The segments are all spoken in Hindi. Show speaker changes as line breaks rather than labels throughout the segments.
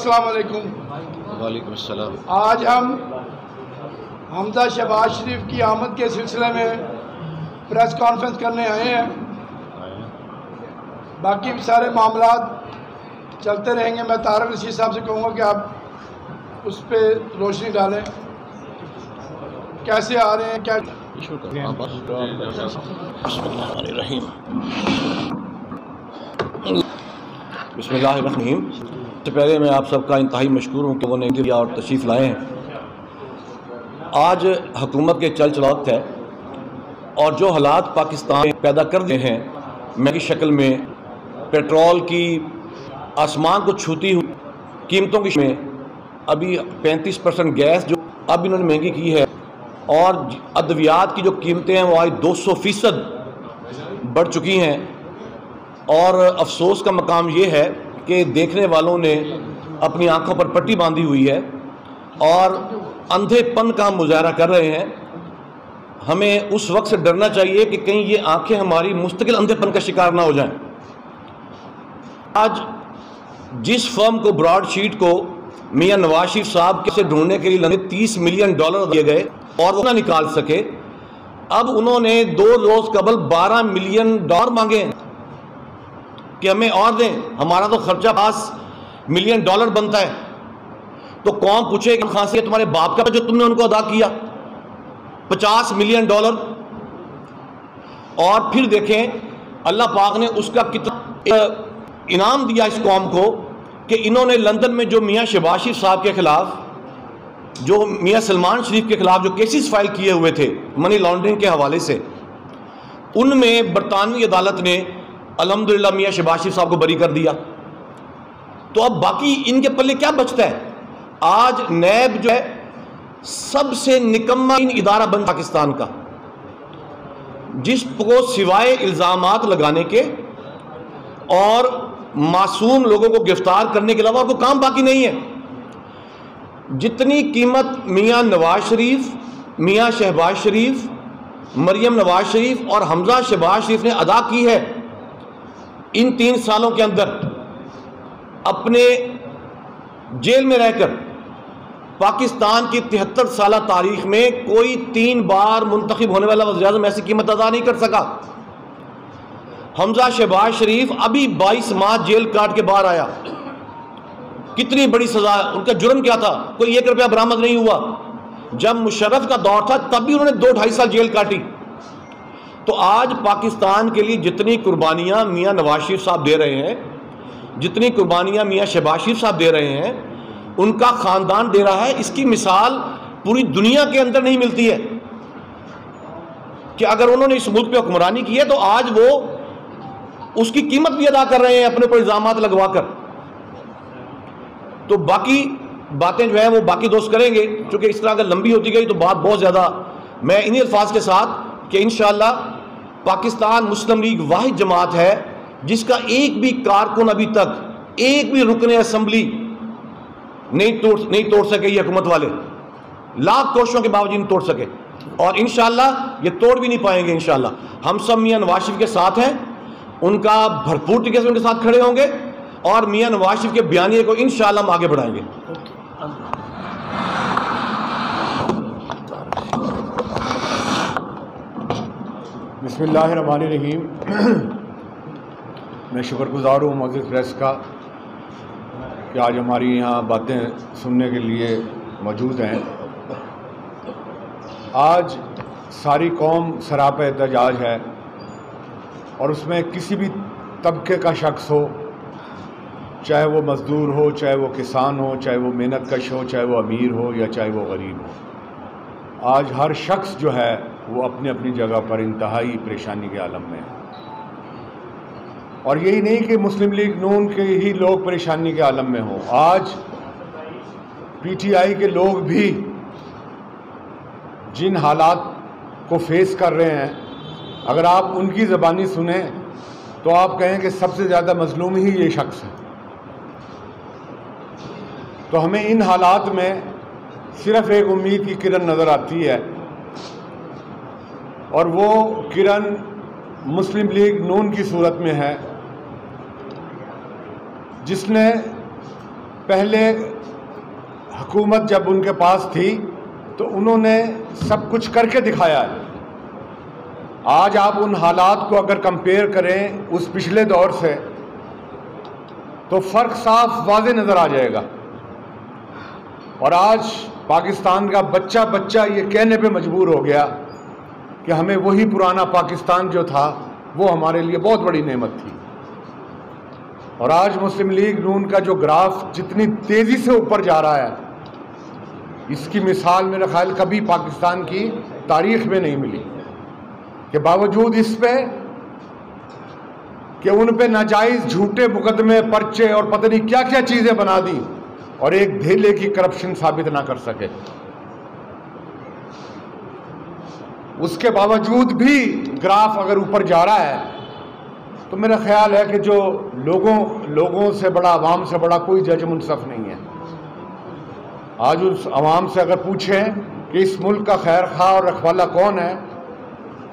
अस्सलाम वालेकुम।
वालेकुम अस्सलाम।
आज हम हमजा शहबाज शरीफ की आमद के सिलसिले में प्रेस कॉन्फ्रेंस करने आए हैं। बाकी भी सारे मामला चलते रहेंगे। मैं तारक रशीद साहब से कहूँगा कि आप उस पर रोशनी डालें। कैसे आ रहे हैं? क्या
बसमीम सबसे पहले मैं आप सबका इंतहाई मशहूर हूँ कि वो नई दिया और तशरीफ़ लाए हैं। आज हुकूमत के चल चलावत है और जो हालात पाकिस्तान में पैदा कर दिए हैं, मैं की शक्ल में पेट्रोल की आसमान को छूती हुई कीमतों की में अभी 35 परसेंट गैस जो अब इन्होंने महँगी की है और अद्वियात की जो कीमतें हैं, वो आज 200 फ़ीसद बढ़ चुकी हैं। और अफसोस का मकाम ये है कि देखने वालों ने अपनी आँखों पर पट्टी बांधी हुई है और अंधेपन का मुजाहरा कर रहे हैं हमें उस वक्त से डरना चाहिए कि कहीं ये आँखें हमारी मुस्तकिल अंधेपन का शिकार ना हो जाएँ। आज जिस फर्म को ब्रॉडशीट को मियाँ नवाज़ शरीफ साहब से ढूँढने के लिए तीस मिलियन डॉलर दिए गए और वो ना निकाल सके, अब उन्होंने दो रोज कबल 12 मिलियन डॉलर मांगे हैं कि हमें और दें। हमारा तो खर्चा पास मिलियन डॉलर बनता है। तो कौन पूछे खां से तुम्हारे बाप का, जो तुमने उनको अदा किया? पचास मिलियन डॉलर और फिर देखें, अल्लाह पाक ने उसका कितना इनाम दिया इस कौम को कि इन्होंने लंदन में जो मियाँ शबाशी साहब के ख़िलाफ़, जो मियाँ सलमान शरीफ के ख़िलाफ़ जो केसेस फ़ाइल किए हुए थे मनी लॉन्ड्रिंग के हवाले से, उनमें बरतानवी अदालत ने अलहमदिल्ला मियाँ शबाज शरीफ साहब को बरी कर दिया। तो अब बाकी इनके पल्ले क्या बचता है? आज नैब जो है, सबसे निकम्मा इन इदारा बन पाकिस्तान का। जिसको सिवाय इल्ज़ाम लगाने के और मासूम लोगों को गिरफ़्तार करने के अलावा कोई काम बाकी नहीं है। जितनी कीमत मियाँ नवाज़ शरीफ, मियाँ शहबाज शरीफ, मरियम नवाज़ शरीफ और हमजा शहबाज शरीफ ने अदा की है इन तीन सालों के अंदर अपने जेल में रहकर पाकिस्तान की तिहत्तर साल तारीख में कोई तीन बार मुंतखब होने वाला वजी अजम ऐसी कीमत अदा नहीं कर सका। हमजा शहबाज शरीफ अभी 22 माह जेल काट के बाहर आया। कितनी बड़ी सजा, उनका जुर्म क्या था? कोई एक रुपया बरामद नहीं हुआ। जब मुशर्रफ का दौर था, तब भी उन्होंने दो ढाई साल जेल काटी। तो आज पाकिस्तान के लिए जितनी कुर्बानियाँ मियाँ नवाज़ शरीफ साहब दे रहे हैं, जितनी कुर्बानियाँ मियाँ शहबाज शरीफ साहब दे रहे हैं, उनका ख़ानदान दे रहा है, इसकी मिसाल पूरी दुनिया के अंदर नहीं मिलती है। कि अगर उन्होंने इस मुल्क पे हुक्मरानी की है तो आज वो उसकी कीमत भी अदा कर रहे हैं, अपने ऊपर इल्ज़ाम लगवा कर तो बाकी बातें जो है, वो बाकी दोस्त करेंगे क्योंकि इस तरह अगर लंबी होती गई तो बात बहुत ज़्यादा, मैं इन्हीं अल्फाज के साथ कि इन पाकिस्तान मुस्लिम लीग वाहिद जमात है, जिसका एक भी कारकुन अभी तक, एक भी रुकने असम्बली नहीं तोड़ नहीं तोड़ सके ये हुकूमत वाले। लाख कोशिशों के बावजूद तोड़ सके। और इन ये तोड़ भी नहीं पाएँगे इन हम सब मियाँ नवाशिफ के साथ हैं, उनका भरपूर तरीके से उनके साथ खड़े होंगे, और मियाँ नवाशिफ के बयानी को इन हम आगे बढ़ाएँगे।
रहीम मैं शुक्रगुजार हूँ मजिद प्रेस का कि आज हमारी यहाँ बातें सुनने के लिए मौजूद हैं। आज सारी कौम सराप एहतजाज है और उसमें किसी भी तबके का शख्स हो, चाहे वो मज़दूर हो, चाहे वो किसान हो, चाहे वो मेहनत कश हो, चाहे वो अमीर हो या चाहे वो गरीब हो, आज हर शख्स जो है वो अपनी अपनी जगह पर इंतहाई परेशानी के आलम में है। और यही नहीं कि मुस्लिम लीग नून के ही लोग परेशानी के आलम में हों। आज पीटीआई के लोग भी जिन हालात को फेस कर रहे हैं, अगर आप उनकी ज़बानी सुने तो आप कहें कि सबसे ज़्यादा मजलूम ही ये शख्स है। तो हमें इन हालात में सिर्फ़ एक उम्मीद की किरण नज़र आती है और वो किरण मुस्लिम लीग नून की सूरत में है, जिसने पहले हुकूमत जब उनके पास थी तो उन्होंने सब कुछ करके दिखाया है। आज आप उन हालात को अगर कंपेयर करें उस पिछले दौर से तो फ़र्क साफ़ वाज नज़र आ जाएगा। और आज पाकिस्तान का बच्चा बच्चा ये कहने पे मजबूर हो गया कि हमें वही पुराना पाकिस्तान जो था, वो हमारे लिए बहुत बड़ी नेमत थी। और आज मुस्लिम लीग नून का जो ग्राफ जितनी तेज़ी से ऊपर जा रहा है, इसकी मिसाल मेरा ख्याल कभी पाकिस्तान की तारीख में नहीं मिली। के बावजूद इस पे कि उन पे नाजायज़ झूठे मुकदमे, पर्चे और पता नहीं क्या क्या चीज़ें बना दी और एक धेले की करप्शन साबित ना कर सके। उसके बावजूद भी ग्राफ अगर ऊपर जा रहा है तो मेरा ख्याल है कि जो लोगों लोगों से बड़ा, आवाम से बड़ा कोई जज मुनसफ नहीं है। आज उस आवाम से अगर पूछें कि इस मुल्क का खैर खा और रखवाला कौन है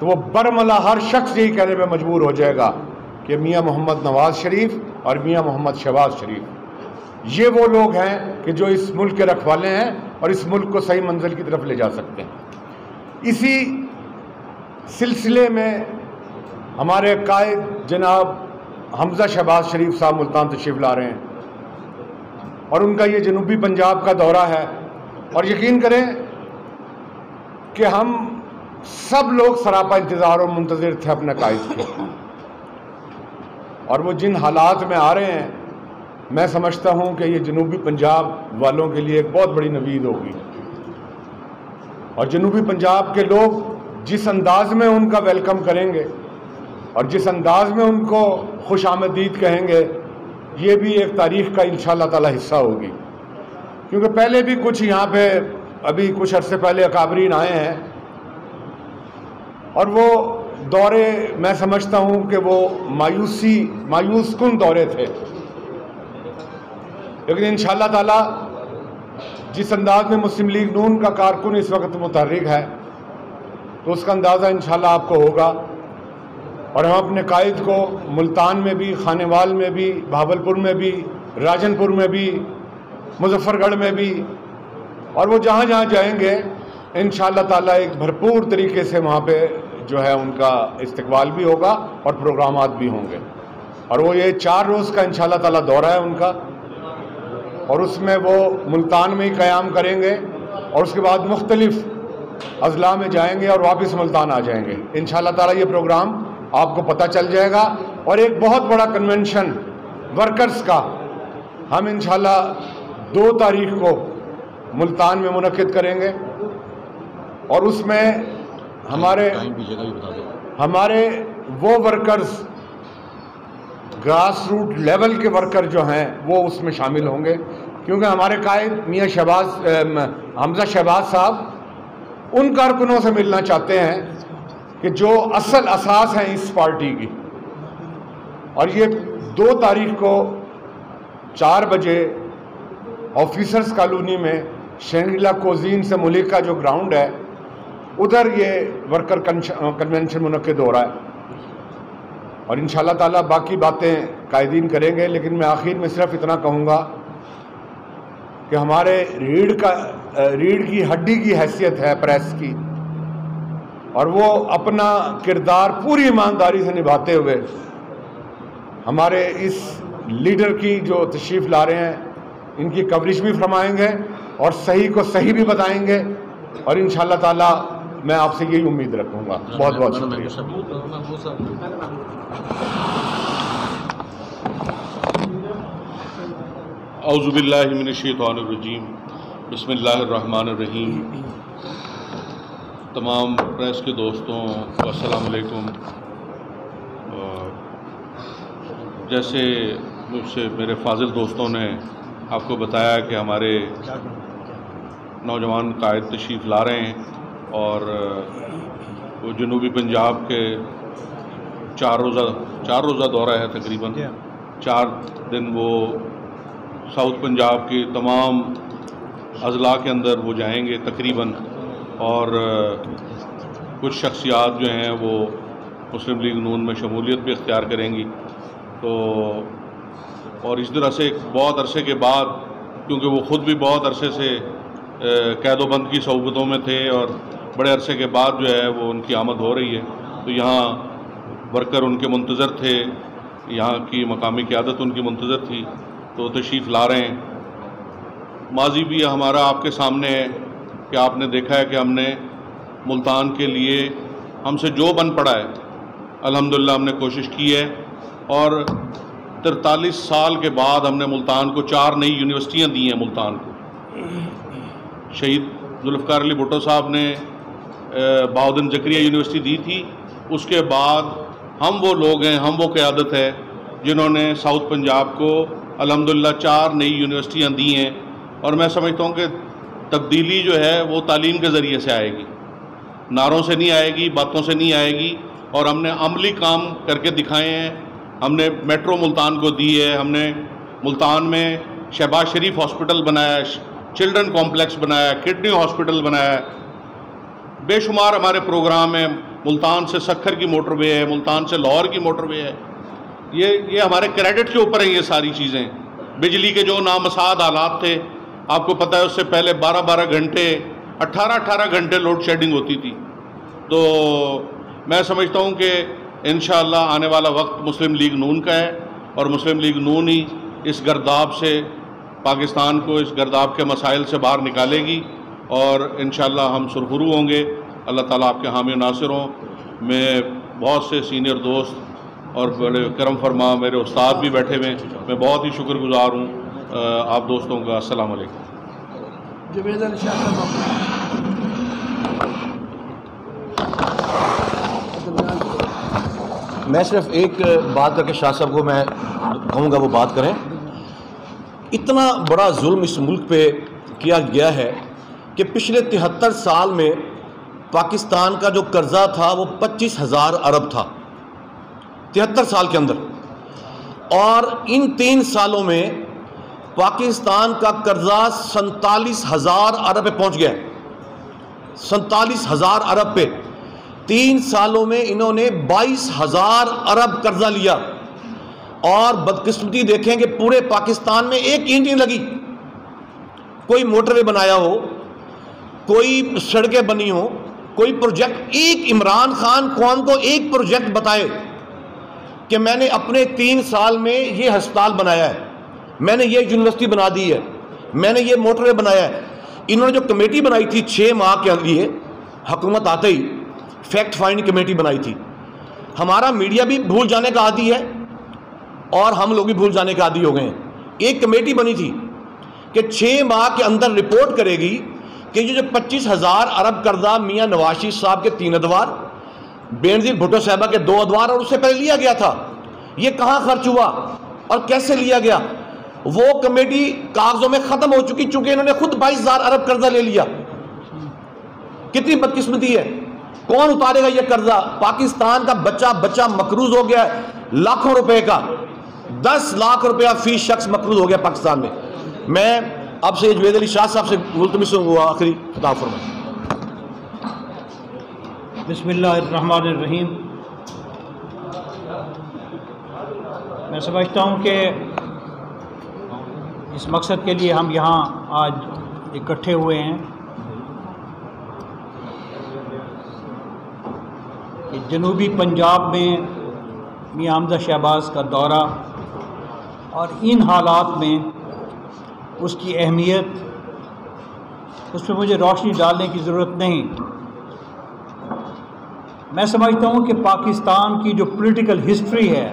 तो वो बरमला हर शख्स यही कहने पे मजबूर हो जाएगा कि मियाँ मोहम्मद नवाज़ शरीफ और मियाँ मोहम्मद शहबाज शरीफ। ये वो लोग हैं कि जो इस मुल्क के रखवाले हैं और इस मुल्क को सही मंजिल की तरफ़ ले जा सकते हैं। इसी सिलसिले में हमारे कायद जनाब हमज़ा शहबाज शरीफ साहब मुल्तान तशरीफ़ ला रहे हैं। और उनका ये जनूबी पंजाब का दौरा है। और यकीन करें कि हम सब लोग सरापा इंतज़ार और मुंतज़र थे अपने कायद के। और वो जिन हालात में आ रहे हैं, मैं समझता हूँ कि ये जनूबी पंजाब वालों के लिए एक बहुत बड़ी नवीद होगी। और जनूबी पंजाब के लोग जिस अंदाज में उनका वेलकम करेंगे और जिस अंदाज में उनको खुश आमदीद कहेंगे, ये भी एक तारीख का इन ताला हिस्सा होगी। क्योंकि पहले भी कुछ यहाँ पे, अभी कुछ अरसे पहले अकाबरीन आए हैं और वो दौरे, मैं समझता हूँ कि वो मायूसी, मायूस कन दौरे थे। लेकिन इन ताला, जिस अंदाज में मुस्लिम लीग नून का कारकुन इस वक्त मुतहरिक है तो उसका अंदाज़ा इन आपको होगा। और हम अपने कायद को मुल्तान में भी, खानेवाल में भी भावलपुर में भी, राजनपुर में भी, मुजफ्फरगढ़ में भी, और वो जहाँ जहाँ जाएँगे इन ताला एक भरपूर तरीके से वहाँ पे जो है उनका इस्तकबाल भी होगा और प्रोग्राम भी होंगे। और वो ये चार रोज़ का इन ताला दौरा है उनका। और उसमें वो मुल्तान में ही क़्याम करेंगे। और उसके बाद मुख्तलिफ़ अजला में जाएँगे और वापस मुल्तान आ जाएँगे। इन ताला ये प्रोग्राम आपको पता चल जाएगा। और एक बहुत बड़ा कन्वेंशन वर्कर्स का हम इन दो तारीख को मुल्तान में मुनद करेंगे। और उसमें हमारे हमारे वो वर्कर्स ग्रास रूट लेवल के वर्कर जो हैं वो उसमें शामिल होंगे। क्योंकि हमारे कायद मियाँ शहबाज हमजा शहबाज साहब उन कारकुनों से मिलना चाहते हैं कि जो असल असास हैं इस पार्टी की। और ये दो तारीख को चार बजे ऑफिसर्स कॉलोनी में शहरीला कोजीन से मुलिक का जो ग्राउंड है, उधर ये वर्कर कन्वेंशन मुनद हो रहा है। और इन ताला बाकी बातें कायदीन करेंगे, लेकिन मैं आखिर में सिर्फ़ इतना कहूँगा कि हमारे रीढ़ का रीढ़ की हड्डी की हैसियत है प्रेस की और वो अपना किरदार पूरी ईमानदारी से निभाते हुए हमारे इस लीडर की जो तशरीफ़ ला रहे हैं इनकी कवरेज भी फरमाएँगे और सही को सही भी बताएँगे और इन ताला मैं आपसे यही उम्मीद रखूँगा बहुत बहुत शुक्रिया
बसमीम तमाम प्रेस के दोस्तों असलकुम जैसे मुझसे मेरे फाजिल दोस्तों ने आपको बताया कि हमारे नौजवान कायद तशरीफ़ ला रहे हैं और वो जनूबी पंजाब के चार रोज़ा चार रोज़ा दौरा है तकरीबन। चार दिन वो साउथ पंजाब के तमाम अजला के अंदर वो जाएँगे तकरीबन, और कुछ शख्सियात जो हैं वो मुस्लिम लीग नून में शमूलियत भी इख्तियार करेंगी। तो और इस तरह से बहुत अरसे के बाद, क्योंकि वो ख़ुद भी बहुत अरसे से कैदोबंद की सहूबतों में थे, और बड़े अरसे के बाद जो है वो उनकी आमद हो रही है। तो यहाँ वर्कर उनके मुंतज़र थे, यहाँ की मकामी क़्यादत उनकी मुंतज़र थी तो तशरीफ़ ला रहे हैं। माजी भी हमारा आपके सामने है कि आपने देखा है कि हमने मुल्तान के लिए हमसे जो बन पड़ा है अल्हम्दुलिल्लाह हमने कोशिश की है और तिरतालीस साल के बाद हमने मुल्तान को चार नई यूनिवर्सिटियाँ दी हैं मुल्तान को। शहीद जुल्फ़ार अली भुट्टो साहब ने बाउदन जक्रिया यूनिवर्सिटी दी थी। उसके बाद हम वो लोग हैं, हम वो क़्यादत है जिन्होंने साउथ पंजाब को अलहमदिल्ला चार नई यूनिवर्सिटियाँ दी हैं। और मैं समझता हूँ कि तब्दीली जो है वो तालीम के ज़रिए से आएगी। नारों से नहीं आएगी, बातों से नहीं आएगी। और हमने अमली काम करके दिखाए हैं। हमने मेट्रो मुल्तान को दी है। हमने मुल्तान में शहबाज शरीफ हॉस्पिटल बनाया, चिल्ड्रन कॉम्प्लेक्स बनाया, किडनी हॉस्पिटल बनाया। बेशुमार हमारे प्रोग्राम हैं। मुल्तान से सखर की मोटरवे है, मुल्तान से लाहौर की मोटरवे है। ये ये हमारे क्रेडिट के ऊपर हैं ये सारी चीज़ें। बिजली के जो नामसाद हालात थे आपको पता है उससे पहले 12-12 घंटे 18-18 घंटे लोड शेडिंग होती थी। तो मैं समझता हूँ कि इन आने वाला वक्त मुस्लिम लीग नून का है और मुस्लिम लीग नून ही इस गर्दाब से, पाकिस्तान को इस गर्दाब के मसाइल से बाहर निकालेगी और इन हम सुरखरू होंगे। अल्लाह ताला आपके हामी नासिर हों। मैं बहुत से सीनियर दोस्त और बड़े करम फरमा मेरे उस्ताद भी बैठे हुए मैं बहुत ही शुक्रगुजार हूँ। आप दोस्तों का अस्सलाम वालेकुम।
मैं सिर्फ़ एक बात करके शाह साहब को मैं कहूँगा वो बात करें। इतना बड़ा जुल्म इस मुल्क पे किया गया है कि पिछले तिहत्तर साल में पाकिस्तान का जो कर्ज़ा था वो पच्चीस हज़ार अरब था तिहत्तर साल के अंदर। और इन तीन सालों में पाकिस्तान का कर्ज़ा सैतालीस हज़ार अरब पे पहुँच गया। सैतालीस हज़ार अरब पे। तीन सालों में इन्होंने बाईस हज़ार अरब कर्ज़ा लिया। और बदकिस्मती देखें कि पूरे पाकिस्तान में एक ईंट लगी। कोई मोटरवे बनाया हो, कोई सड़कें बनी हो, कोई प्रोजेक्ट। एक इमरान खान, कौन को एक प्रोजेक्ट बताए कि मैंने अपने तीन साल में ये अस्पताल बनाया है। मैंने ये यूनिवर्सिटी बना दी है। मैंने ये मोटरवे बनाया है। इन्होंने जो कमेटी बनाई थी छः माह के लिए, हुकूमत आते ही फैक्ट फाइंड कमेटी बनाई थी। हमारा मीडिया भी भूल जाने का आदि है और हम लोग भी भूल जाने का आदि हो गए हैं। एक कमेटी बनी थी कि छः माह के अंदर रिपोर्ट करेगी कि ये जो पच्चीस हज़ार अरब करदा मियाँ नवाशी साहब के तीन अदवार, बेनजीर भुट्टो साहबा के दो अदवार और उससे पहले लिया गया था। ये कहाँ खर्च हुआ और कैसे लिया गया? वो कमेटी कागजों में ख़त्म हो चुकी, चूँकि इन्होंने खुद बाईस हज़ार अरब कर्जा ले लिया। कितनी बदकिस्मती है। कौन उतारेगा ये कर्जा? पाकिस्तान का बच्चा बच्चा मकरूज हो गया लाखों रुपए का। दस लाख रुपया फ़ी शख्स मकरूज हो गया पाकिस्तान में। मैं अब से जवेद अली शाह साहब से मुलतमिस हुआ आखिरी खिताब फरमा
बसमीम मैं समझता हूँ कि इस मकसद के लिए हम यहाँ आज इकट्ठे हुए हैं कि जनूबी पंजाब में मियाँ हमजा शहबाज का दौरा और इन हालात में उसकी अहमियत उस पर मुझे रोशनी डालने की ज़रूरत नहीं। मैं समझता हूँ कि पाकिस्तान की जो पॉलिटिकल हिस्ट्री है,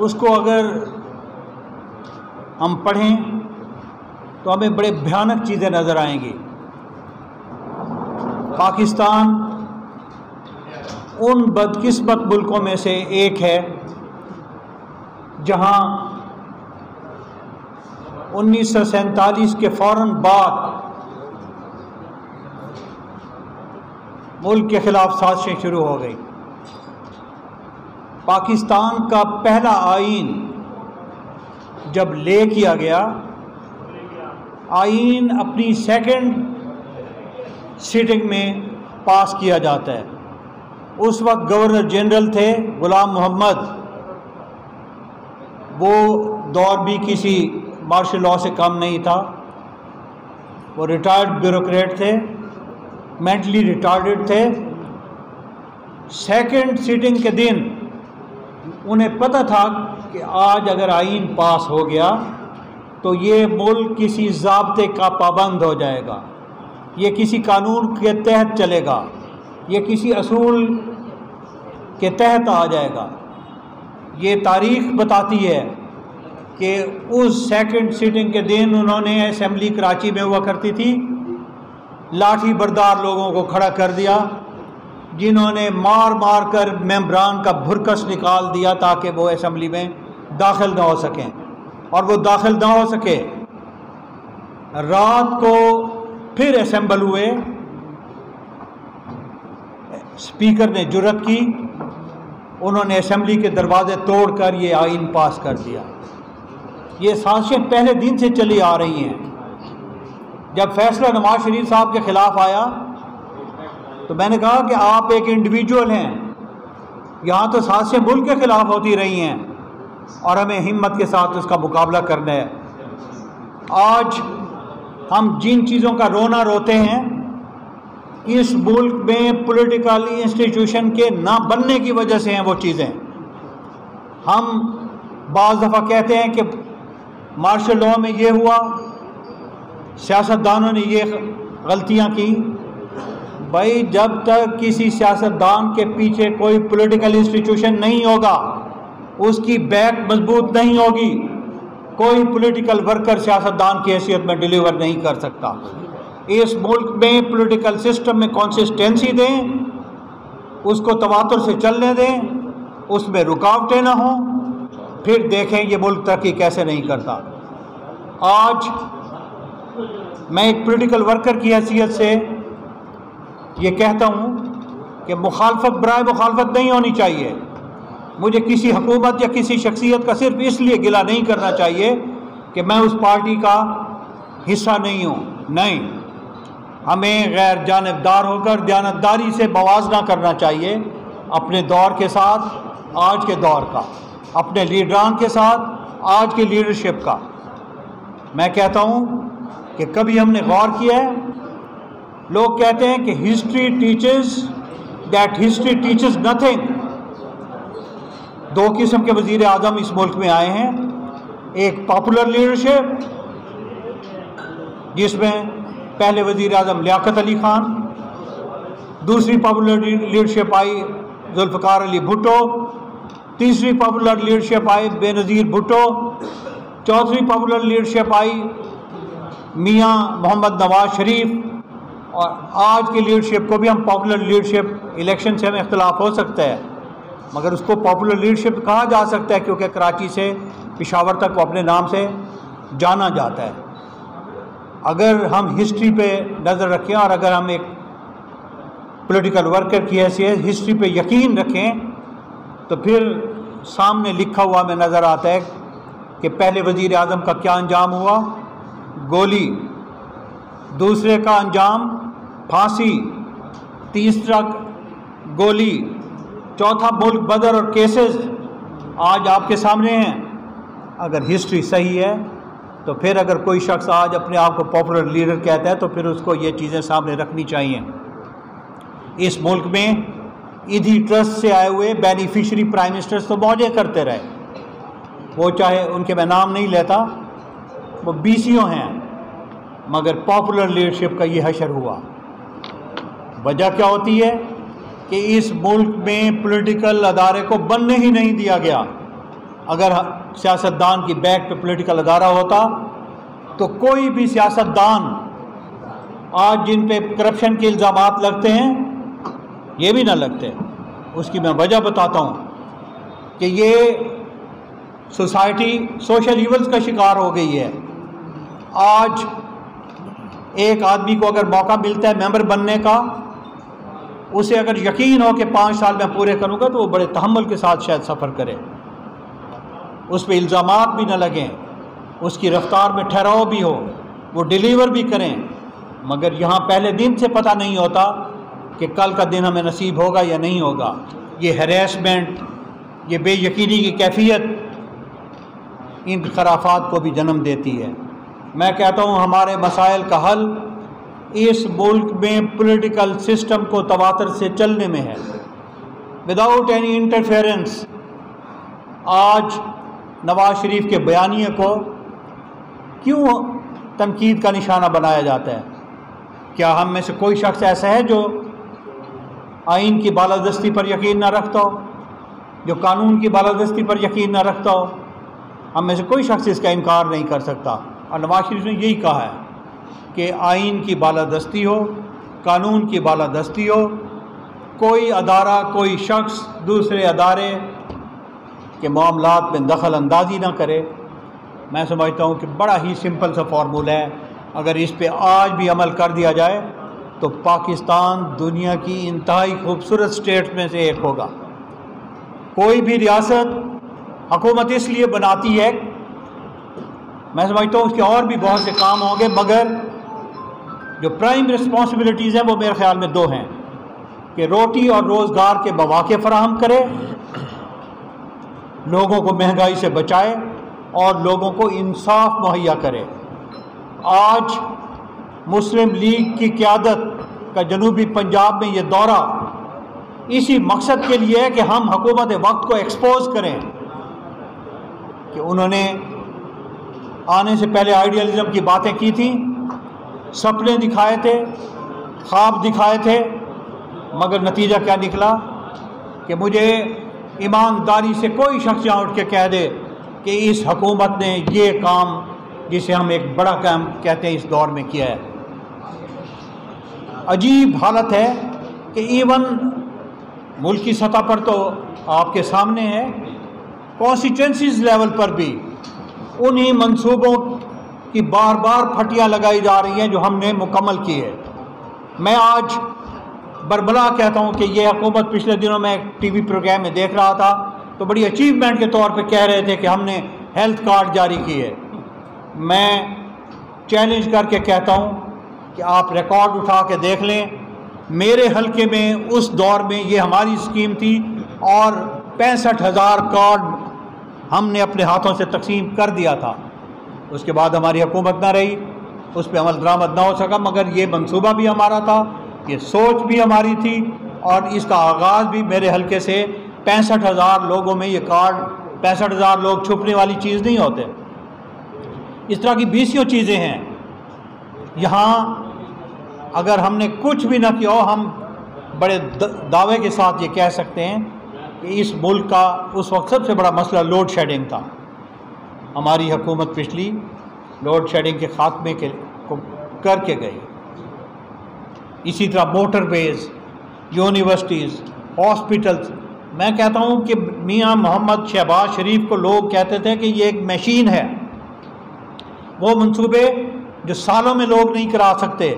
उसको अगर हम पढ़ें तो हमें बड़े भयानक चीज़ें नज़र आएँगी। पाकिस्तान उन बदकिस्मत मुल्कों में से एक है, जहाँ उन्नीस के फ़ौर बाद मुल्क के ख़िलाफ़ साजिशें शुरू हो गई। पाकिस्तान का पहला आइन जब ले किया गया आइन अपनी सेकंड सीटिंग में पास किया जाता है। उस वक्त गवर्नर जनरल थे गुलाम मोहम्मद। वो दौर भी किसी मार्शल लॉ से कम नहीं था। वो रिटायर्ड ब्यूरोक्रेट थे मेंटली रिटार्डेड थे। सेकंड सीटिंग के दिन उन्हें पता था कि आज अगर आइन पास हो गया तो ये मुल्क किसी जबते का पाबंद हो जाएगा। ये किसी कानून के तहत चलेगा। ये किसी असूल के तहत आ जाएगा। ये तारीख बताती है कि उस सेकंड सीटिंग के दिन उन्होंने असम्बली कराची में हुआ करती थी। लाठी बरदार लोगों को खड़ा कर दिया, जिन्होंने मार मार कर मेम्बरान का भुरकस निकाल दिया ताकि वो असम्बली में दाखिल ना हो सकें। और वो दाखिल ना हो सके, रात को फिर असम्बल हुए। स्पीकर ने जुरत की, उन्होंने असम्बली के दरवाजे तोड़कर ये आइन पास कर दिया। ये साजिशें पहले दिन से चली आ रही हैं। जब फैसला नवाज़ शरीफ साहब के ख़िलाफ़ आया तो मैंने कहा कि आप एक इंडिविजुअल हैं। यहाँ तो साजिशें मुल्क के ख़िलाफ़ होती रही हैं। और हमें हिम्मत के साथ उसका मुकाबला करना है। आज हम जिन चीज़ों का रोना रोते हैं, इस मुल्क में पॉलिटिकल इंस्टीट्यूशन के ना बनने की वजह से हैं वो चीज़ें। हम बज दफ़ा कहते हैं कि मार्शल लॉ में ये हुआ, सियासतदानों ने ये गलतियाँ की। भाई, जब तक किसी सियासतदान के पीछे कोई पॉलिटिकल इंस्टीट्यूशन नहीं होगा उसकी बैक मज़बूत नहीं होगी। कोई पॉलिटिकल वर्कर सियासतदान की हैसियत में डिलीवर नहीं कर सकता। इस मुल्क में पॉलिटिकल सिस्टम में कॉन्सिस्टेंसी दें, उसको तवातर से चलने दें, उसमें रुकावटें ना हों, फिर देखें ये मुल्क तरक्की कैसे नहीं करता। आज मैं एक पॉलिटिकल वर्कर की हैसियत से ये कहता हूँ कि मुखालफत बर मुखालफत नहीं होनी चाहिए। मुझे किसी हुकूमत या किसी शख्सियत का सिर्फ़ इसलिए गिला नहीं करना चाहिए कि मैं उस पार्टी का हिस्सा नहीं हूँ। नहीं। हमें गैर जानबदार होकर दयानतदारी से मवाजना करना चाहिए अपने दौर के साथ, आज के दौर का। अपने लीडरान के साथ, आज की लीडरशिप का। मैं कहता हूँ कि कभी हमने गौर किया है, लोग कहते हैं कि history teachers that history teachers nothing दो किस्म के वज़ीर आज़म इस मुल्क में आए हैं। एक पॉपुलर लीडरशिप जिसमें पहले वज़ीर अजम लियाकत अली ख़ान, दूसरी पॉपुलर लीडरशिप आई जुल्फ़ार अली भुट्टो, तीसरी पॉपुलर लीडरशिप आई बेनज़ीर भुट्टो, चौथी पॉपुलर लीडरशिप आई मियाँ मोहम्मद नवाज़ शरीफ। और आज की लीडरशिप को भी हम पॉपुलर लीडरशिप इलेक्शन से हमें इख्तलाफ हो सकता है। मगर उसको पॉपुलर लीडरशिप कहा जा सकता है, क्योंकि कराची से, पिशावर तक वो अपने नाम से जाना जाता है। अगर हम हिस्ट्री पे नज़र रखें और अगर हम एक पॉलिटिकल वर्कर की हैसियत हिस्ट्री पे यकीन रखें तो फिर सामने लिखा हुआ में नज़र आता है कि पहले वज़ी अजम का क्या अंजाम हुआ? गोली, दूसरे का अंजाम फांसी, तीसरा गोली चौथा मुल्क बदर और केसेस आज आपके सामने हैं। अगर हिस्ट्री सही है तो फिर अगर कोई शख्स आज अपने आप को पॉपुलर लीडर कहता है तो फिर उसको ये चीज़ें सामने रखनी चाहिए। इस मुल्क में इधी ट्रस्ट से आए हुए बेनिफिशरी प्राइम मिनिस्टर्स तो मौजे करते रहे। वो चाहे उनके मैं नाम नहीं लेता, वो बी हैं, मगर पॉपुलर लीडरशिप का ये हशर हुआ। वजह क्या होती है? कि इस मुल्क में पॉलिटिकल अदारे को बनने ही नहीं दिया गया। अगर सियासतदान की बैक पे पॉलिटिकल अदारा होता तो कोई भी सियासतदान आज जिन पे करप्शन के इल्ज़ाम लगते हैं, ये भी ना लगते। उसकी मैं वजह बताता हूँ कि ये सोसाइटी सोशल इवल्स का शिकार हो गई है। आज एक आदमी को अगर मौका मिलता है मेंबर बनने का उसे अगर यकीन हो कि पाँच साल में पूरे करूँगा तो वो बड़े तहमल के साथ शायद सफ़र करे। उस पर इल्ज़ाम भी न लगें, उसकी रफ्तार में ठहराव भी हो, वो डिलीवर भी करें। मगर यहाँ पहले दिन से पता नहीं होता कि कल का दिन हमें नसीब होगा या नहीं होगा। ये हरेसमेंट, ये बेयकीनी की कैफियत, इन खराफात को भी जन्म देती है। मैं कहता हूँ, हमारे मसाइल का हल इस मुल्क में पॉलिटिकल सिस्टम को तवातर से चलने में है। विदाउट एनी इंटरफेरेंस आज नवाज़ शरीफ के बयानिए को क्यों तनकीद का निशाना बनाया जाता है? क्या हम में से कोई शख्स ऐसा है जो आइन की बालादस्ती पर यकीन ना रखता हो? जो कानून की बालादस्ती पर यकीन ना रखता हो? हम में से कोई शख्स इसका इनकार नहीं कर सकता। और नवाज़ शरीफ ने यही कहा है। कि आइन की बालादस्ती हो, कानून की बालादस्ती हो, कोई अदारा, कोई शख्स दूसरे अदारे के मामलात में दखल अंदाजी ना करे। मैं समझता हूँ कि बड़ा ही सिंपल सा फार्मूला है। अगर इस पर आज भी अमल कर दिया जाए तो पाकिस्तान दुनिया की इंतहाई खूबसूरत स्टेट में से एक होगा। कोई भी रियासत हकूमत इसलिए बनाती है, मैं समझता हूँ उसके और भी बहुत से काम होंगे, मगर जो प्राइम रिस्पॉन्सिबिलिटीज़ हैं, वो मेरे ख्याल में दो हैं, कि रोटी और रोज़गार के मौाक़े फराहम करे, लोगों को महँगाई से बचाए और लोगों को इंसाफ मुहैया करे। आज मुस्लिम लीग की क़्यादत का जनूबी पंजाब में ये दौरा इसी मकसद के लिए है कि हम हकूमत वक्त को एक्सपोज करें कि उन्होंने आने से पहले आइडियलिज़म की बातें की थी सपने दिखाए थे, ख्वाब दिखाए थे, मगर नतीजा क्या निकला? कि मुझे ईमानदारी से कोई शख्स यहाँ उठ के कह दे कि इस हकूमत ने ये काम जिसे हम एक बड़ा काम कहते हैं इस दौर में किया है। अजीब हालत है कि इवन मुल्क की सतह पर तो आपके सामने है कॉन्स्टिट्यूंसीज लेवल पर भी उन्हीं मंसूबों की बार बार फटियाँ लगाई जा रही हैं जो हमने मुकम्मल की है। मैं आज बरबला कहता हूँ कि ये हुकूमत पिछले दिनों में टी वी प्रोग्राम में देख रहा था तो बड़ी अचीवमेंट के तौर पे कह रहे थे कि हमने हेल्थ कार्ड जारी किए मैं चैलेंज करके कहता हूँ कि आप रिकॉर्ड उठा के देख लें, मेरे हलके में उस दौर में ये हमारी स्कीम थी और पैंसठ हज़ार कार्ड हमने अपने हाथों से तकसीम कर दिया था। उसके बाद हमारी हुकूमत ना रही, उस पर अमल दरामद ना हो सका, मगर ये मनसूबा भी हमारा था, ये सोच भी हमारी थी, और इसका आगाज़ भी मेरे हलके से पैंसठ हज़ार लोगों में ये कार्ड, पैंसठ हज़ार लोग छुपने वाली चीज़ नहीं होते। इस तरह की बीसियों चीज़ें हैं। यहाँ अगर हमने कुछ भी ना किया हो हम बड़े दावे के साथ ये कह सकते हैं कि इस मुल्क का, उस वक्त सबसे बड़ा मसला लोड शेडिंग था। हमारी हुकूमत पिछली लोड शेडिंग के ख़ात्मे के को करके गई। इसी तरह मोटरवेज़ यूनिवर्सिटीज़, हॉस्पिटल्स, मैं कहता हूँ कि मियाँ मोहम्मद शहबाज शरीफ को लोग कहते थे कि ये एक मशीन है। वो मंसूबे जो सालों में लोग नहीं करा सकते,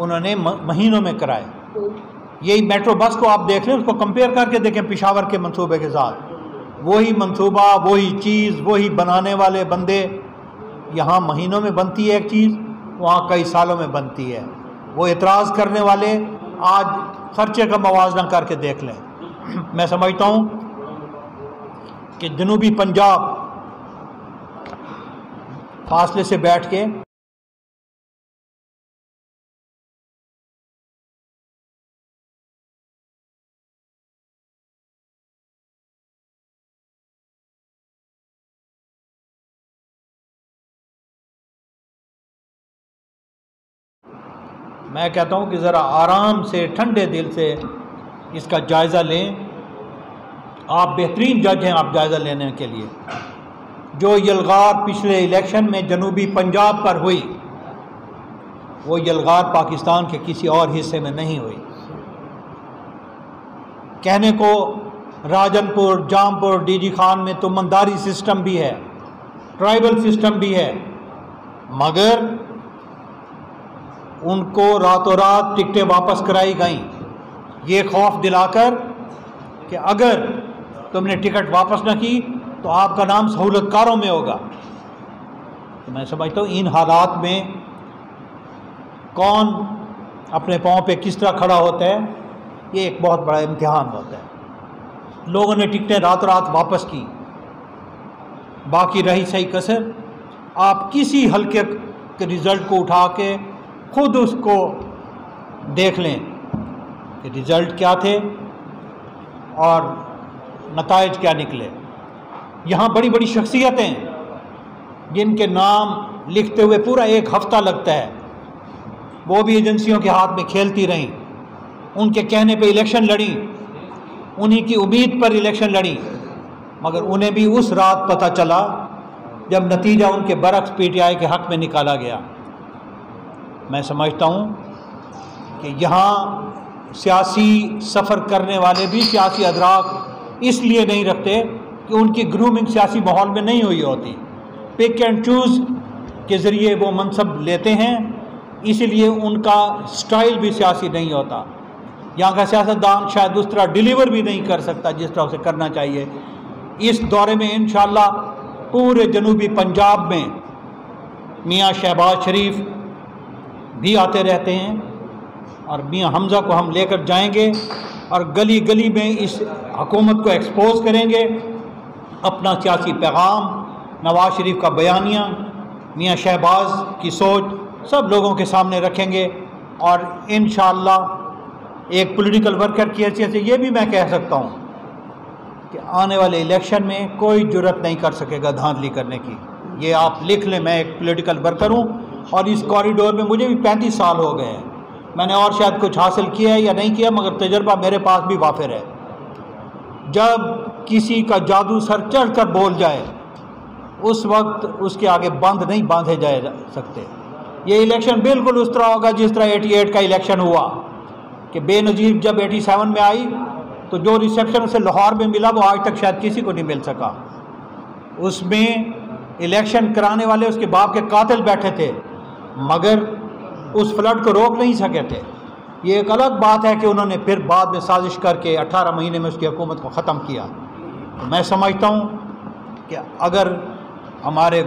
उन्होंने महीनों में कराए। यही मेट्रो बस को आप देख लें उसको कंपेयर करके देखें पिशावर के मंसूबे के साथ। वही मंसूबा, वही चीज़, वही बनाने वाले बंदे यहाँ महीनों में बनती है एक चीज़, वहाँ कई सालों में बनती है। वो एतराज़ करने वाले आज खर्चे का मवाजना करके देख लें। मैं समझता हूँ कि जनूबी पंजाब फासले से बैठ के मैं कहता हूँ कि ज़रा आराम से, ठंडे दिल से इसका जायज़ा लें। आप बेहतरीन जज हैं आप जायज़ा लेने के लिए। जो यलगार पिछले इलेक्शन में जनूबी पंजाब पर हुई, वो यलगार पाकिस्तान के किसी और हिस्से में नहीं हुई। कहने को राजनपुर, जामपुर, डीजी खान में तो मंदारी सिस्टम भी है, ट्राइबल सिस्टम भी है, मगर उनको रातों रात टिकटें वापस कराई गई। ये खौफ दिलाकर कि अगर तुमने टिकट वापस न की तो आपका नाम सहूलतकारों में होगा। तो मैं समझता हूँ, इन हालात में कौन अपने पाँव पे किस तरह खड़ा होता है, ये एक बहुत बड़ा इम्तिहान होता है। लोगों ने टिकटें रात रात वापस की। बाकी रही सही कसर, आप किसी हल्के के रिज़ल्ट को उठा के खुद उसको देख लें कि रिज़ल्ट क्या थे और नतज क्या निकले। यहाँ बड़ी बड़ी शख्सियतें जिनके नाम लिखते हुए पूरा एक हफ़्ता लगता है, वो भी एजेंसियों के हाथ में खेलती रहीं। उनके कहने पे इलेक्शन लड़ी, उन्हीं की उम्मीद पर इलेक्शन लड़ी, मगर उन्हें भी उस रात पता चला जब नतीजा उनके बरक्स पीटीआई के हक़ में निकाला गया। मैं समझता हूँ कि यहाँ सियासी सफ़र करने वाले भी सियासी अदराक इसलिए नहीं रखते कि उनकी ग्रूमिंग सियासी माहौल में नहीं हुई होती। पिक एंड चूज़ के ज़रिए वो मनसब लेते हैं, इसीलिए उनका स्टाइल भी सियासी नहीं होता। यहाँ का सियासतदान शायद उस तरह डिलीवर भी नहीं कर सकता जिस तरह उसे करना चाहिए। इस दौरे में इन पूरे जनूबी पंजाब में मियाँ शहबाज शरीफ भी आते रहते हैं और मियाँ हमज़ा को हम लेकर जाएँगे और गली गली में इस हकूमत को एक्सपोज करेंगे। अपना सियासी पैगाम, नवाज़ शरीफ का बयानिया, मियाँ शहबाज की सोच सब लोगों के सामने रखेंगे और इन एक पॉलिटिकल वर्कर की हैसियत से ये भी मैं कह सकता हूँ कि आने वाले इलेक्शन में कोई ज़रूरत नहीं कर सकेगा धांधली करने की। ये आप लिख लें, मैं एक पॉलिटिकल वर्कर हूँ। और इस कॉरिडोर में मुझे भी पैंतीस साल हो गए हैं। मैंने और शायद कुछ हासिल किया है या नहीं किया, मगर तजर्बा मेरे पास भी वाफिर है। जब किसी का जादू सर चढ़ कर बोल जाए, उस वक्त उसके आगे बंद नहीं बांधे जा सकते। ये इलेक्शन बिल्कुल उस तरह होगा जिस तरह 88 का इलेक्शन हुआ, कि बेनज़ीर जब 87 में आई तो जो रिसेप्शन उसे लाहौर में मिला, वो आज तक शायद किसी को नहीं मिल सका। उसमें इलेक्शन कराने वाले उसके बाप के कातिल बैठे थे। मगर उस फ्लड को रोक नहीं सके थे। ये एक अलग बात है कि उन्होंने फिर बाद में साजिश करके 18 महीने में उसकी हुकूमत को ख़त्म किया। तो मैं समझता हूँ कि अगर हमारे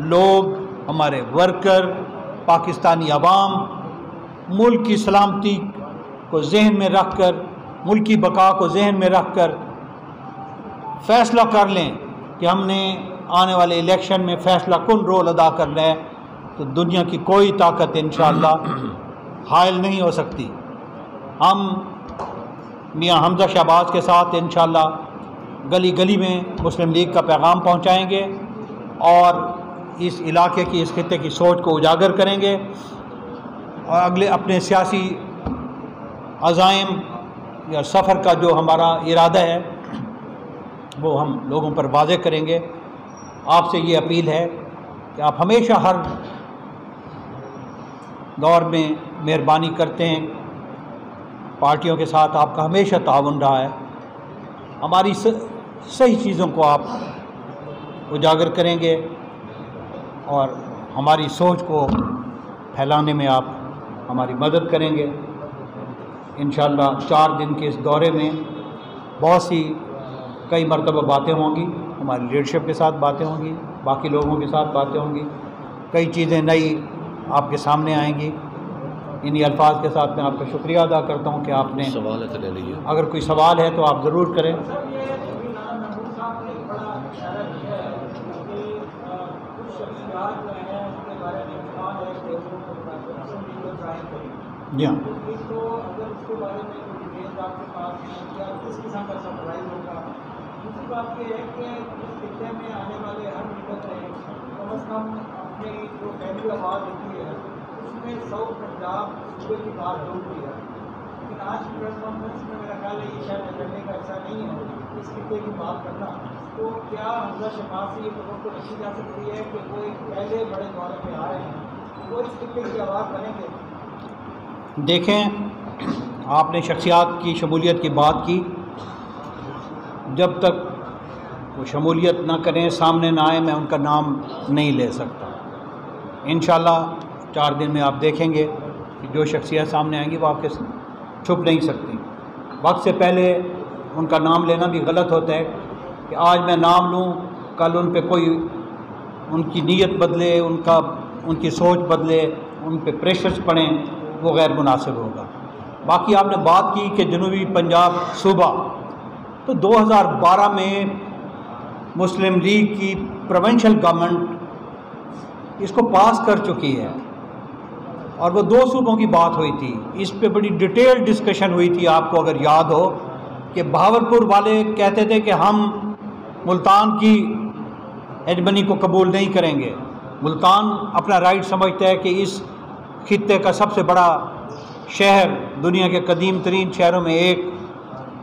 लोग, हमारे वर्कर पाकिस्तानी आवाम मुल्क की सलामती को जहन में रख कर मुल्क की बका को जहन में रख कर फैसला कर लें कि हमने आने वाले इलेक्शन में फ़ैसला कौन रोल अदा करना है। तो दुनिया की कोई ताकत इन हायल नहीं हो सकती। हम मियाँ हमजा शहबाज के साथ इन गली गली में मुस्लिम लीग का पैगाम पहुँचाएँगे और इस इलाके की, इस खत्े की सोच को उजागर करेंगे और अगले अपने सियासी अज़ाइम या सफ़र का जो हमारा इरादा है, वो हम लोगों पर वाजे करेंगे। आपसे ये अपील है कि आप हमेशा हर दौर में मेहरबानी करते हैं। पार्टियों के साथ आपका हमेशा ताउन रहा है। हमारी सही चीज़ों को आप उजागर करेंगे और हमारी सोच को फैलाने में आप हमारी मदद करेंगे। इन चार दिन के इस दौरे में बहुत सी कई मरतबा बातें होंगी। हमारी लीडरशिप के साथ बातें होंगी, बाकी लोगों के साथ बातें होंगी। कई चीज़ें नई आपके सामने आएँगी। इन्हीं अल्फाज के साथ मैं आपका शुक्रिया अदा करता हूँ कि आपने
सवाल तो ले लीजिए।
अगर कोई सवाल है तो आप ज़रूर करें। जी हाँ। दूसरी बात यह कि इस खत्े में आने वाले हर अज़ कम अपनी जो पहली आवाज़ होती है, उसमें साउथ पंजाब सूबे की बात की है। लेकिन आज की प्रेस कॉन्फ्रेंस में मेरा ख्याल है ये शायद करने का ऐसा नहीं है। इस खत्े की बात करना। तो क्या हमजा शहबाज से ये तो रखी जा सकती है कि वो एक पहले बड़े दौरे में आ रहे हैं? वो इस खत्े की आवाज़ बनेंगे देखें, आपने शख्सियात की शमूलियत की बात की। जब तक वो शमूलियत ना करें, सामने ना आए, मैं उनका नाम नहीं ले सकता। इन चार दिन में आप देखेंगे कि जो शख्सियत सामने आएँगी वो आपके छुप नहीं सकती। वक्त से पहले उनका नाम लेना भी गलत होता है कि आज मैं नाम लूँ, कल उन पर कोई उनकी नीयत बदले, उनका, उनकी सोच बदले, उन पर प्रेशर्स पड़ें, वो गैर मुनासिब होगा। बाकी आपने बात की कि जनूबी पंजाब सूबा तो 2012 में मुस्लिम लीग की प्रोवेंशल गवर्नमेंट इसको पास कर चुकी है। और वो दो सूबों की बात हुई थी। इस पे बड़ी डिटेल डिस्कशन हुई थी। आपको अगर याद हो कि भावलपुर वाले कहते थे कि हम मुल्तान की एजमनी को कबूल नहीं करेंगे। मुल्तान अपना राइट समझता है कि इस खत्े का सबसे बड़ा शहर दुनिया के कदीम तरीन शहरों में एक।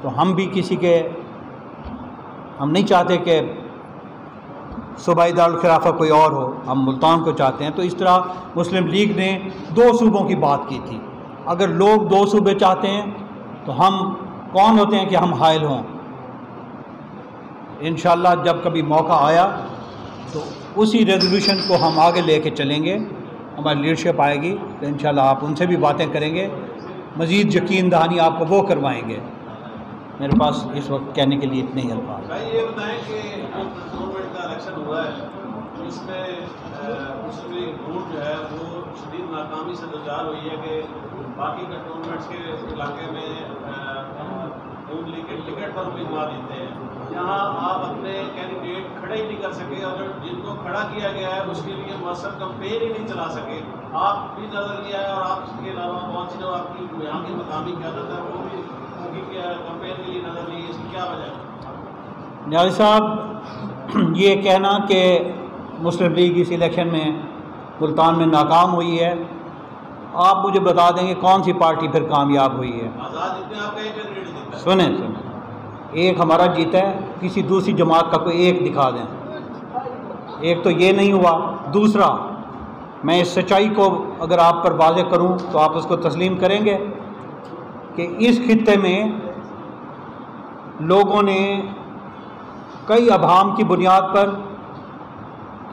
तो हम भी किसी के, हम नहीं चाहते कि सूबाई दारखिलाफा कोई और हो, हम मुल्तान को चाहते हैं। तो इस तरह मुस्लिम लीग ने दो सूबों की बात की थी। अगर लोग दो सूबे चाहते हैं तो हम कौन होते हैं कि हम हायल हों? इन जब कभी मौका आया तो उसी रेजोल्यूशन को हम आगे ले कर चलेंगे। हमारी लीडरशिप आएगी तो इन आप उनसे भी बातें करेंगे। मज़ीद यकीन दहानी आपको वो करवाएँगे। मेरे पास इस वक्त कहने के लिए इतने ही अल्फाज।
इलेक्शन हुआ है इसमें मुस्लिम ग्रुप जो है, वो शदीद नाकामी से दो हुई है कि बाकी कंटोनमेंट्स के इलाके में नून लीग के टिकट पर उम्मीदवार देते हैं। यहाँ आप अपने कैंडिडेट खड़े ही नहीं कर सके, अगर जिनको खड़ा किया गया है, उसके लिए मौसम कंपेन ही नहीं चला सके। आप भी नज़र नहीं आए और आप इसके अलावा पहुँच जो आपकी, यहाँ की मकामी क्यादत है वो भी उनकी कंपेन के लिए नज़र है, इसकी क्या वजह है?
न्याय साहब ये कहना कि मुस्लिम लीग इस इलेक्शन में मुल्तान में नाकाम हुई है। आप मुझे बता देंगे कौन सी पार्टी फिर कामयाब हुई है? सुने सुने। एक हमारा जीता है किसी दूसरी जमात का कोई एक दिखा दें। एक तो ये नहीं हुआ दूसरा मैं इस सच्चाई को अगर आप पर वाजे करूँ तो आप उसको तस्लीम करेंगे कि इस खत्े में लोगों ने कई अभाम की बुनियाद पर,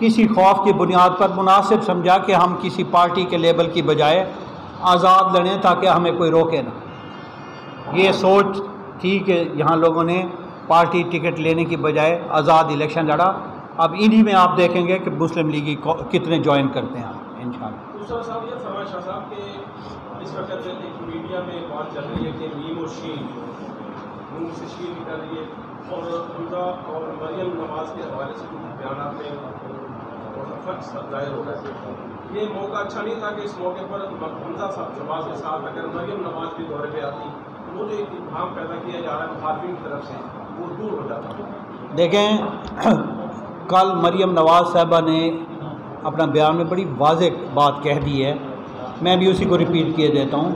किसी खौफ की बुनियाद पर मुनासिब समझा कि हम किसी पार्टी के लेबल की बजाय आज़ाद लड़ें ताकि हमें कोई रोके ना। ये सोच थी कि यहाँ लोगों ने पार्टी टिकट लेने की बजाय आज़ाद इलेक्शन लड़ा। अब इन्हीं में आप देखेंगे कि मुस्लिम लीग कितने ज्वाइन करते हैं आप इन
मीडिया कि और है और मरियम नवाज़ के हवाले से कुछ बयान फ़र्क ज़ाहिर हो है। ये मौका अच्छा नहीं था कि इस मौके पर हमजा साहब शबाज के साथ अगर मरियम नवाज़ भी दौरे पे आती, वो जो एक पैदा किया जा रहा है मुखालफी की तरफ़ से, वो दूर हो जाता।
देखें, कल मरियम नवाज़ साहबा ने अपना बयान में बड़ी वाज बात कह दी है। मैं भी उसी को रिपीट किए देता हूँ।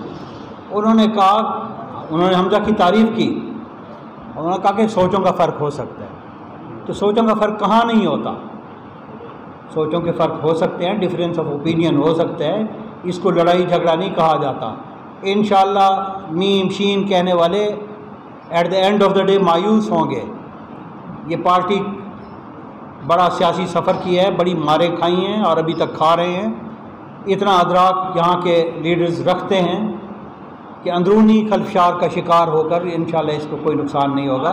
उन्होंने कहा, उन्होंने हमजा की तारीफ़ की। उन्होंने कहा कि सोचों का फ़र्क हो सकता है। तो सोचों का फ़र्क कहाँ नहीं होता? सोचों के फ़र्क हो सकते हैं डिफरेंस ऑफ़ ओपिनियन हो सकते हैं, इसको लड़ाई झगड़ा नहीं कहा जाता। इन मीम शीन कहने वाले at the end of the day मायूस होंगे। ये पार्टी बड़ा सियासी सफ़र किया है, बड़ी मारें खाई हैं और अभी तक खा रहे हैं। इतना अदराक यहाँ के लीडर्स रखते हैं। कि अंदरूनी खलफशार का शिकार होकर इन इसको कोई नुकसान नहीं होगा।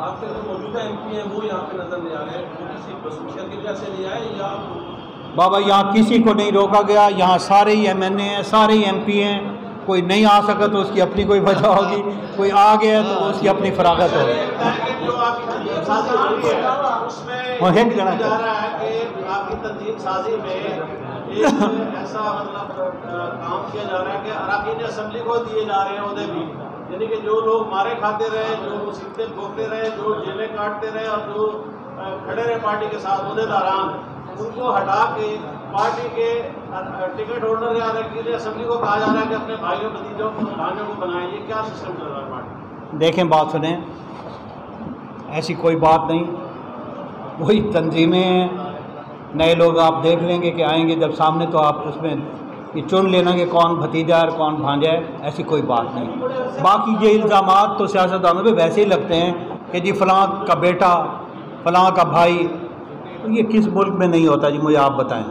आपके जो मौजूदा एम पी हैं वो यहाँ पे नज़र नहीं आ रहे हैं। वो किसी की वजह से नहीं आए या बाबा यहाँ किसी को नहीं रोका गया। यहाँ सारे ही एम एन ए हैं सारे ही एम पी हैं। कोई नहीं आ सका तो उसकी अपनी कोई वजह होगी। कोई आ गया तो उसकी अपनी फरागत होगी।
ऐसा मतलब काम किया जा रहा है कि असम्बली को दिए जा रहे हैं भी यानी कि जो लोग मारे खाते रहे जो मुसीबतें रहे जो जेलें काटते रहे और जो खड़े रहे पार्टी के उनको हटा के पार्टी के टिकट होल्डर को कहा जा रहा है कि अपने भाइयों भतीजों भाइयों को बनाए ये क्या सिस्टम चल रहा है पार्टी
देखें, बात सुने। ऐसी कोई बात नहीं। वही तंजीमें नए लोग आप देख लेंगे कि आएँगे, जब सामने तो आप उसमें ये चुन लेना कि कौन भतीजा है कौन भांजा है, ऐसी कोई बात नहीं। बाकी ये इल्ज़ाम तो सियासतदानों पर वैसे ही लगते हैं कि जी फ़लाँ का बेटा, फ़लाँ का भाई तो ये किस मुल्क में नहीं होता जी, मुझे आप बताएँ।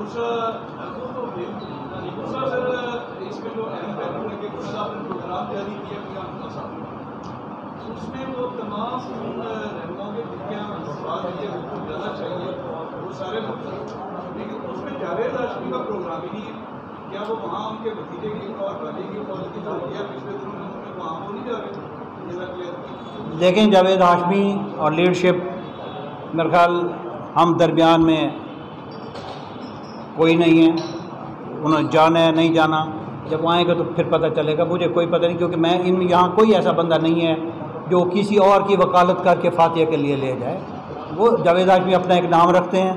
उसमें रहनुमाओं के सवाल वो जाना चाहिए सारे
लेकिन उसमें जावेद का प्रोग्राम ही नहीं है। क्या वो वहाँ उनके भतीजे की और की फौज की जो किया? पिछले दिनों में वहाँ वो नहीं जा रहे
देखें जावेद हाशमी और लीडरशिप मेरे ख्याल, हम दरमियान में कोई नहीं है। उन्होंने जाना है नहीं जाना, जब आएँगे तो फिर पता चलेगा। मुझे कोई पता नहीं, क्योंकि मैं इन यहाँ कोई ऐसा बंदा नहीं है जो किसी और की वकालत करके फातिया के लिए ले जाए वो जावेद हाशमी अपना एक नाम रखते हैं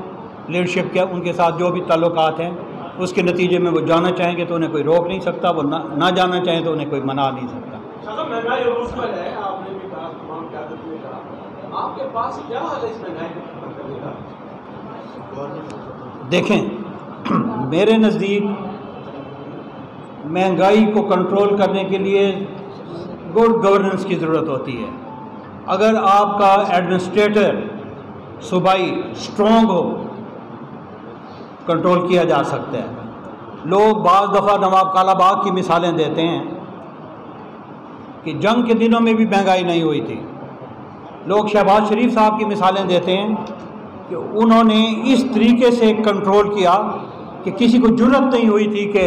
लीडरशिप के उनके साथ जो भी ताल्लुकात हैं उसके नतीजे में वो जाना चाहेंगे तो उन्हें कोई रोक नहीं सकता वो ना ना जाना चाहें तो उन्हें कोई मना नहीं सकता।
आपके पास क्या हाल है इस महँगाई
देखें मेरे नज़दीक महँगाई को कंट्रोल करने के लिए गुड गवर्नेंस की ज़रूरत होती है। अगर आपका एडमिनिस्ट्रेटर सूबाई स्ट्रॉन्ग हो, कंट्रोल किया जा सकता है। लोग बाज़ दफ़ा नवाब कालाबाग की मिसालें देते हैं कि जंग के दिनों में भी महँगाई नहीं हुई थी। लोग शहबाज शरीफ साहब की मिसालें देते हैं कि उन्होंने इस तरीके से कंट्रोल किया कि किसी को ज़रूरत नहीं हुई थी कि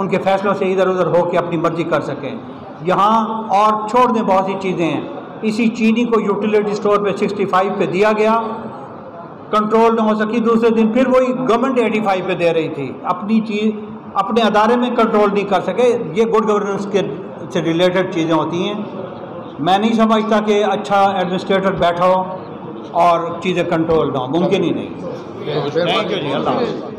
उनके फैसलों से इधर उधर हो के अपनी मर्ज़ी कर सकें। यहाँ और छोड़ दें बहुत सी चीज़ें। हैं इसी चीनी को यूटिलिटी स्टोर पे 65 पे दिया गया। कंट्रोल ना हो सकी दूसरे दिन, फिर वही गवर्नमेंट 85 पे दे रही थी। अपनी चीज़, अपने अदारे में कंट्रोल नहीं कर सके। ये गुड गवर्नेंस के, से रिलेटेड चीज़ें होती हैं। मैं नहीं समझता कि अच्छा एडमिनिस्ट्रेटर बैठा हो और चीज़ें कंट्रोल ना हो। मुमकिन ही नहीं। Thank you ji, Allah.